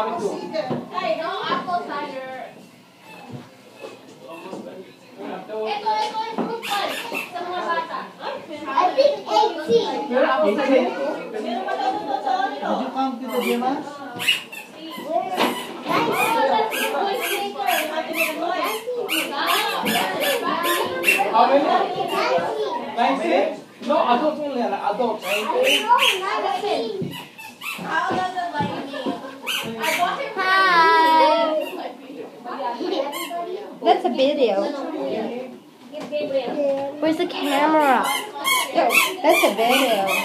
22. Ay, no, apple cider. Ito, ito, yung fruit punch sa mga bata. I think 18. Meron ako sa Meron ba daw totoo nito? Did you count Tita Gemma? Oh, that's the voice maker. Ate mo na voice. How many? 19? No, adult only. Adult. 19. Hi. That's a video. Where's the camera? That's a video.